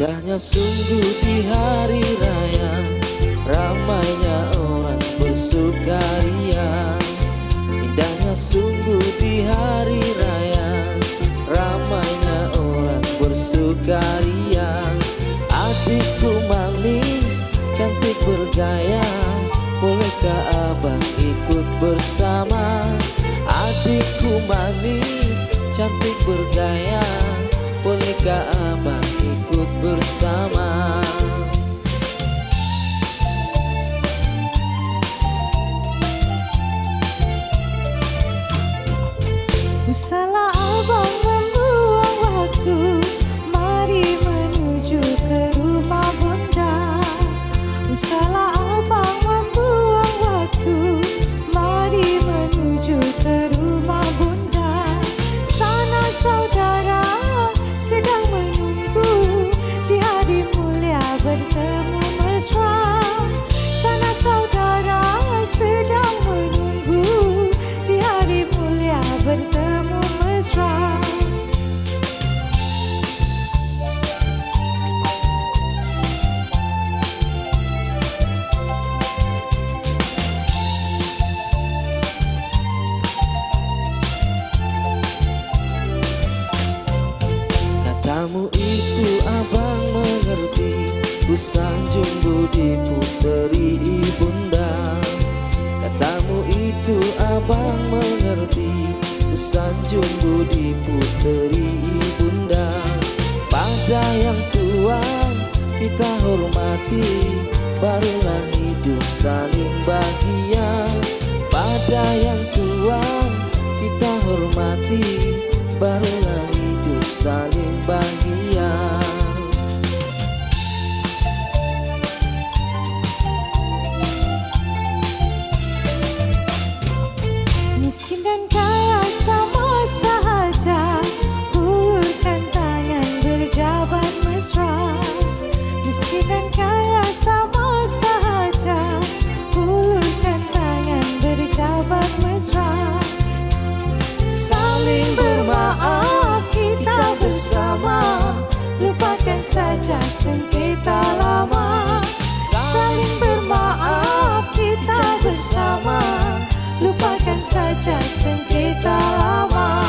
Indahnya sungguh di hari raya Ramainya orang bersukaria Indahnya sungguh di hari raya Ramainya orang bersukaria Adikku manis, cantik bergaya Bolehkah abang ikut bersama? Adikku manis, cantik bergaya Bolehkah abang bersama. Usahlah abang membuang waktu. Mari menuju ke rumah bunda. Usahlah abang membuang waktu. Mari menuju ke rumah bunda. Sana saudara Katamu itu abang mengerti Ku sanjung budi puteri ibunda. Katamu itu abang mengerti Ku sanjung budi puteri ibunda. Pada yang tuan kita hormati Barulah hidup saling bahagia. Pada yang tuan saja sengketa lama. Saling bermaaf kita bersama. Lupakan saja sengketa lama